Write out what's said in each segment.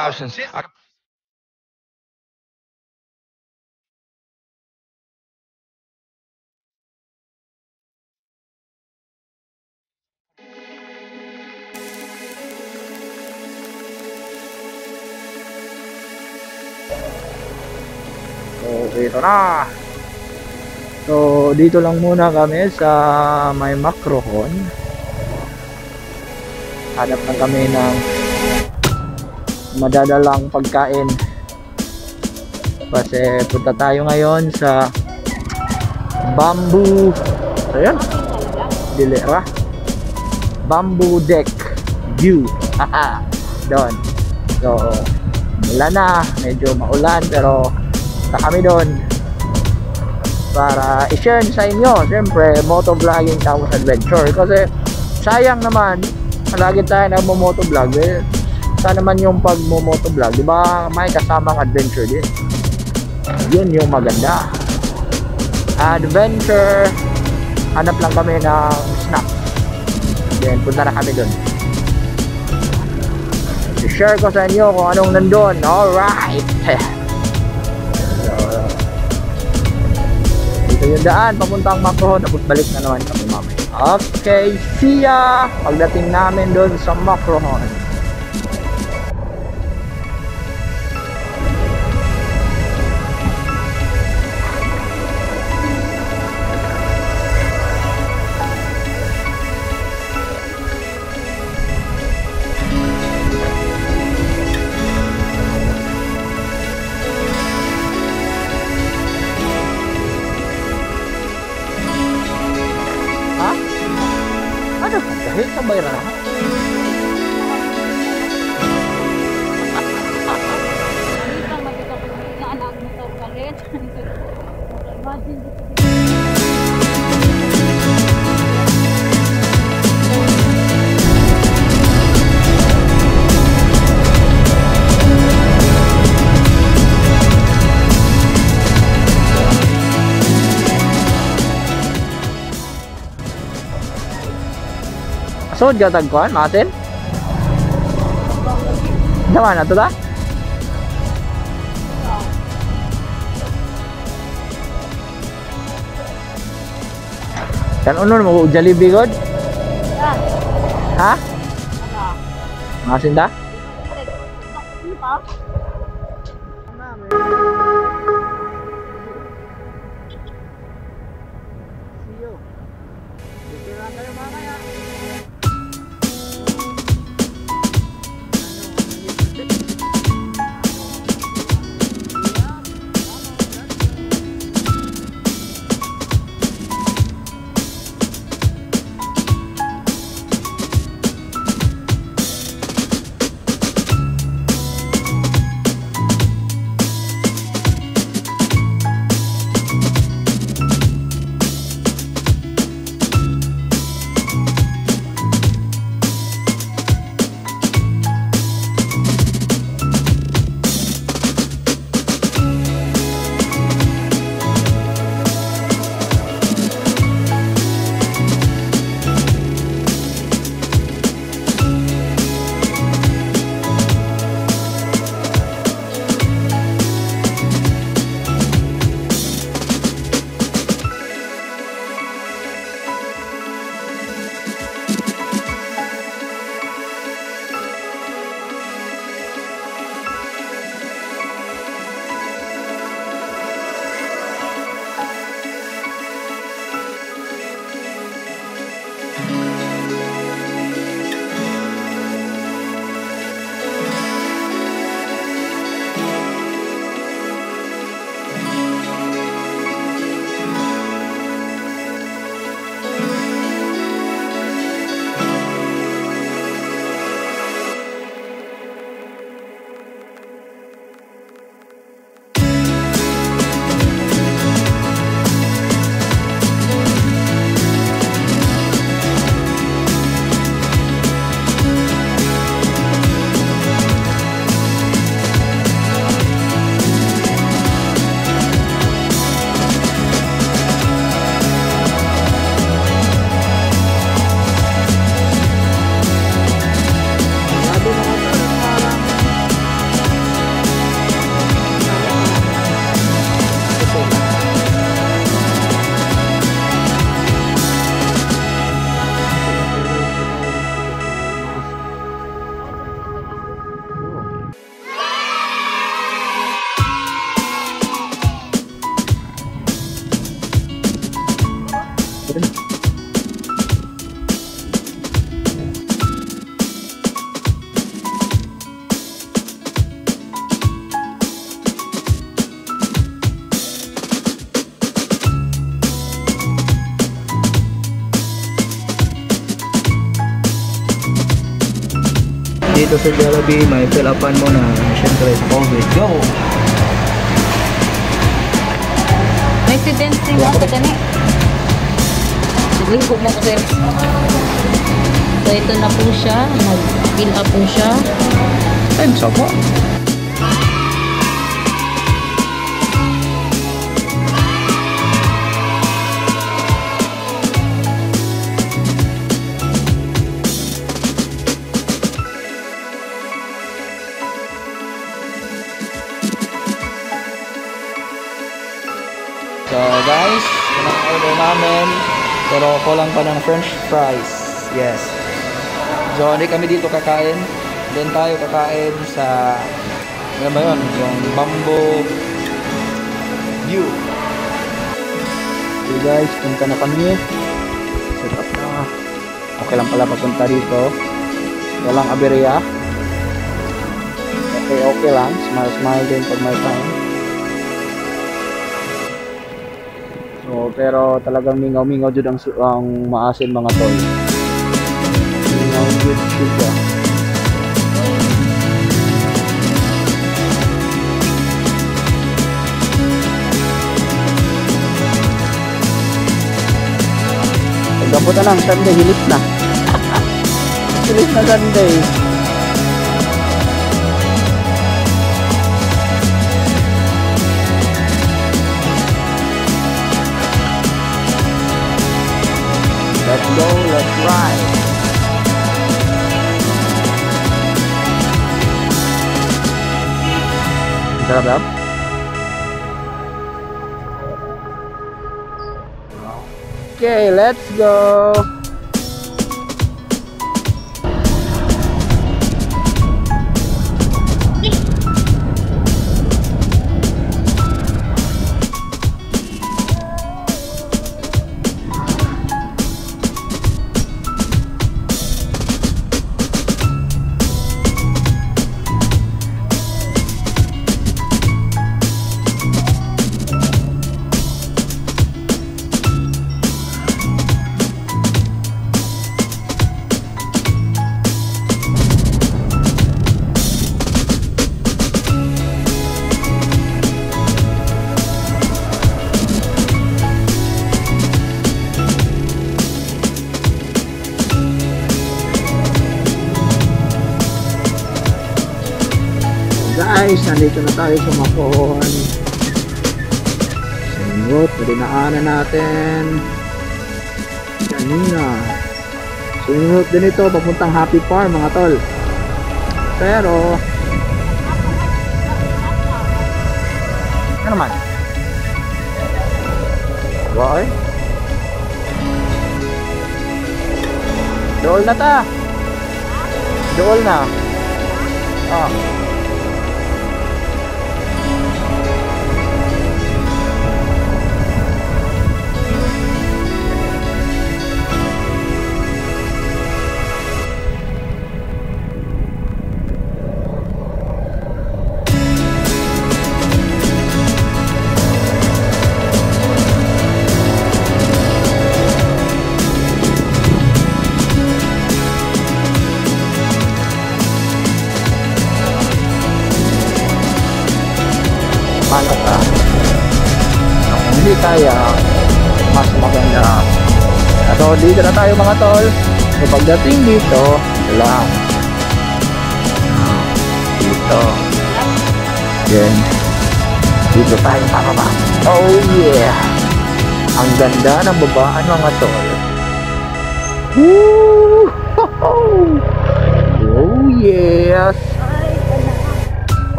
thousands. So, ito na. So, dito lang muna kami sa may Macrohon. Hanap lang kami ng madadalang pagkain. Kasi punta tayo ngayon sa Bamboo Ayan. Dilera. Bamboo Deck View. Doon. So, wala na. Medyo maulan pero na kami doon para i-share sa inyo siyempre motovlogging tapos adventure kasi sayang naman lagi tayo nagmo-motovlog eh, sana naman yung pag motovlog di ba may kasamang adventure din. Yun yung maganda. Adventure! Hanap lang kami ng snack. Then punta na kami doon i-share ko sa inyo kung anong nandun. Alright! Ito yung daan, papuntang Macrohon, tapos balik na naman kami mamaya. Okay, see ya! Pagdating namin doon sa Macrohon. So, jatag natin. Dama na to da? To ta? Kan unon mo Jollibee god? Ha? Ano? Masin ta? Sa Jollibee, may fill upan mo na syempre sa COVID. Go! May students din mo sa gani. Huwag mo ko sir. So ito na po siya. Nag-fill up po siya. Time sa namin. Pero kulang pa ng french fries. Yes. So hindi kami dito kakain. Then tayo kakain sa ano ba yun? Yung bamboo view. So guys, punta na kami. Set up na. Okay lang pala papunta dito. Walang aberya. Okay, okay lang. Smile, smile din pag may time. Pero talagang mingaw-mingaw jud ang, ang maasin mga tol. Mingaw jud siya. Pagdapo na lang, Sunday, hilit na. hilit na Sunday. Okay, let's go. Guys, nandito na tayo sa Macon. Same route na dinaanan natin. Kanina. Same route din ito, papuntang Happy Farm mga tol. Pero, ano naman? Why? Dool na ta. Dool na. Ah. So dito na tayo mga tol. So pagdating dito ito lang Ah, dito. Then dito tayo pababa. Oh yeah. Ang ganda ng babaan mga tol. Woo! oh yes.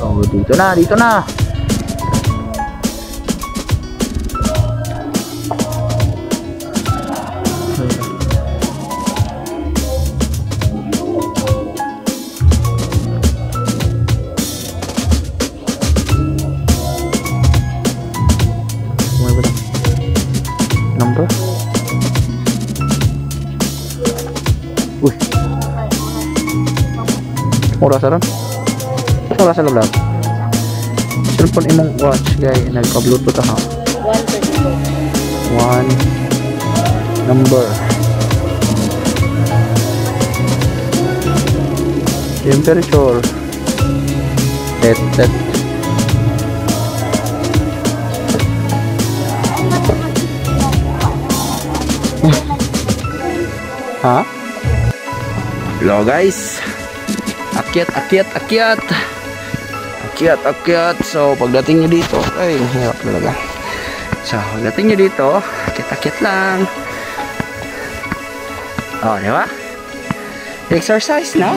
So, dito na, dito na. Sa ron? Wala sa loob Cellphone imong watch guys, nagpa-bluetooth. 132. One number. Temperature. Set, set. Ha? Hello guys. Akyat, akyat, akyat. Akyat, akyat. So pagdating nyo dito, ay, hirap talaga. So pagdating nyo dito, akyat, akyat lang. Oh, di ba? Exercise now.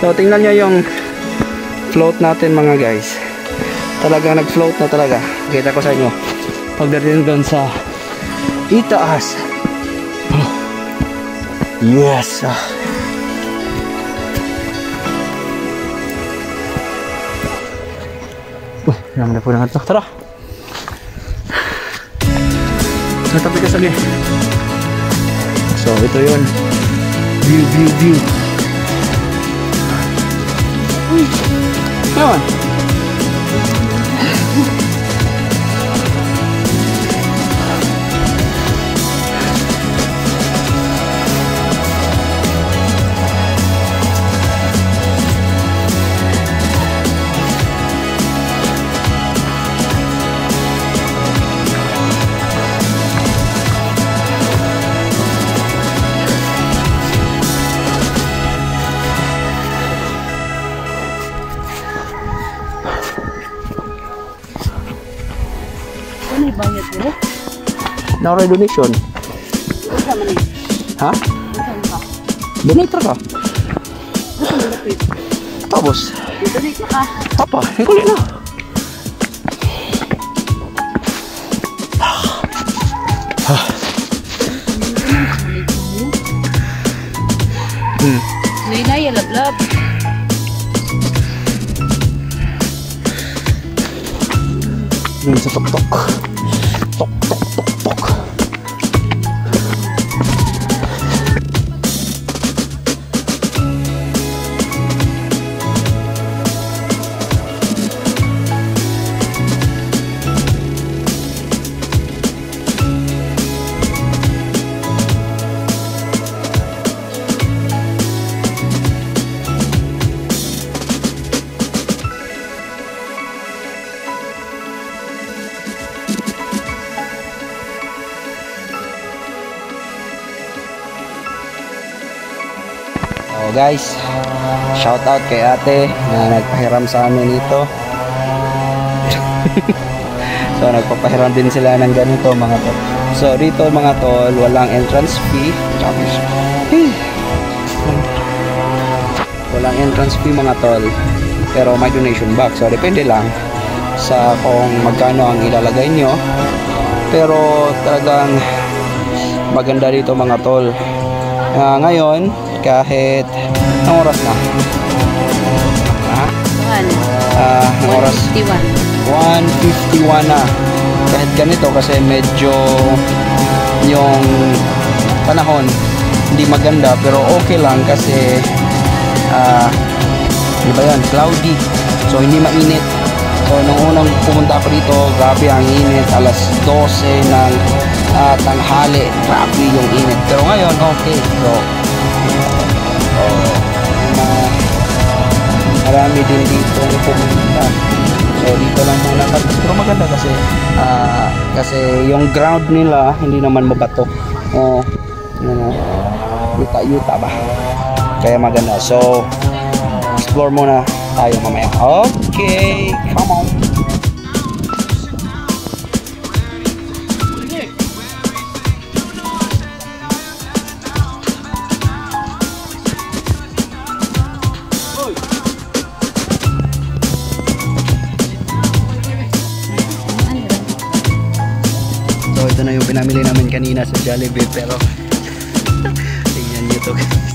So tingnan nyo yung float natin mga guys. Talagang nag-float na talaga. Kita ko sa inyo. Pagdating doon sa itaas. Oh. Yes. ah. Naman na po na ito. Tara. Natabi ka sige. So, ito yun. View, view, view. Uy. Naman. Ano yung bayad mo? Na donation. Ha? Donator ka. Tapos, Donate ka. apa, yung kulit na. Hmm. Yun sa tok-tok. Tok, So guys, shout out kay ate na nagpahiram sa amin ito. so nagpapahiram din sila ng ganito mga tol. So dito mga tol, walang entrance fee. Walang entrance fee mga tol. Pero may donation box. So depende lang sa kung magkano ang ilalagay nyo. Pero talagang maganda dito mga tol. Ah, ngayon, kahit anong oras na? Ha? Ah, anong oras? 51. 151 na. Kahit ganito kasi medyo yung panahon hindi maganda pero okay lang kasi ah ano ba yan? Cloudy. So hindi mainit. So nung unang pumunta ako dito, grabe ang init. Alas 12 ng ah, tanghali. Grabe yung init. Pero ngayon, okay. So, marami din dito pumunta. So dito lang muna kami. Pero maganda kasi ah, kasi yung ground nila hindi naman mabato. Oh, ano, yuta-yuta ba? Kaya maganda. So explore muna tayo mamaya. Okay, come on. Ito na yung pinamili namin kanina sa Jollibee pero tingnan nyo to guys.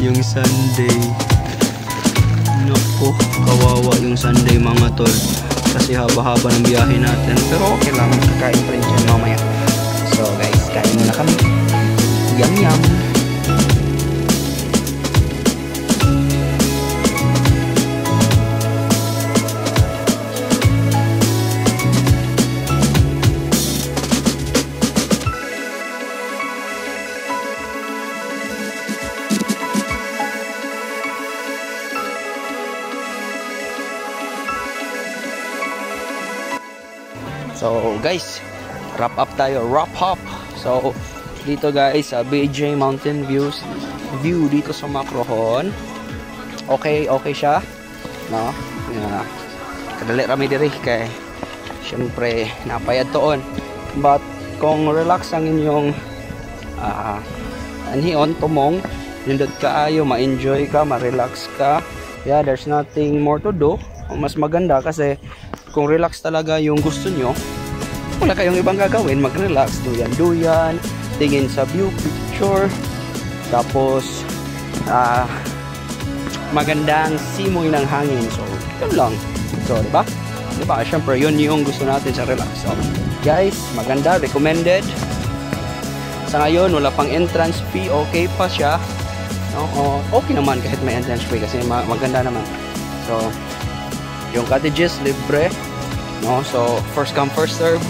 Yung Sunday. Naku, kawawa yung Sunday mga tol. Kasi haba-haba ng biyahe natin. Pero okay lang, kakain pa rin siya mamaya. So guys, kain muna kami. Yum yum. Wrap up tayo. Wrap up. So dito guys sa BJ Mountain Views view dito sa Macrohon. Okay, okay siya. No? Yeah. Kadali rami diri kay syempre napayad toon. But kung relax ang inyong ah anhion tumong nindot kaayo ma-enjoy ka, ma-relax ka. Yeah, there's nothing more to do. Mas maganda kasi kung relax talaga yung gusto nyo, wala kayong ibang gagawin, mag-relax, duyan-duyan, tingin sa view picture, tapos ah magandang simoy ng hangin. So, yun lang. So, di ba? Di ba? Siyempre, yun yung gusto natin sa relax. So, guys, maganda, recommended. Sa ngayon, wala pang entrance fee, okay pa siya. No? Okay naman kahit may entrance fee kasi ma- maganda naman. So, yung cottages, libre. No? So, first come, first serve.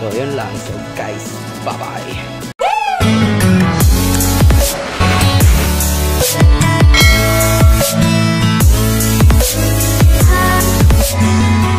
rồi em lại so guys bye bye. Thank